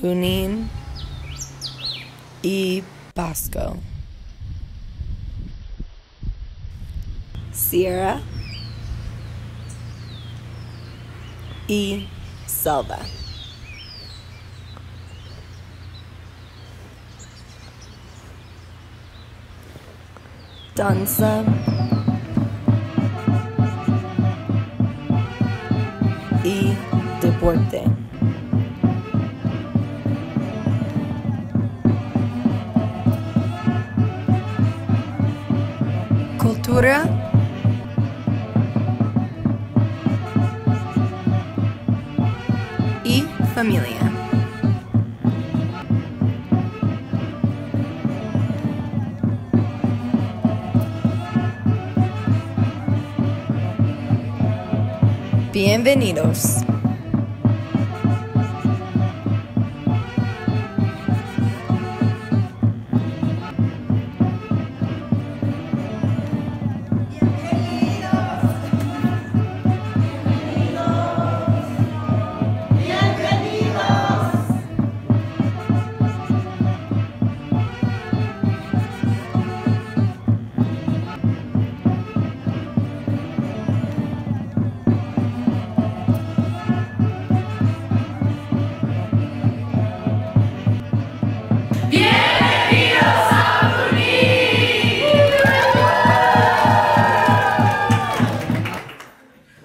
Junín y Pasco. Sierra y Selva. Danza y Deporte. Cultura y familia. Bienvenidos.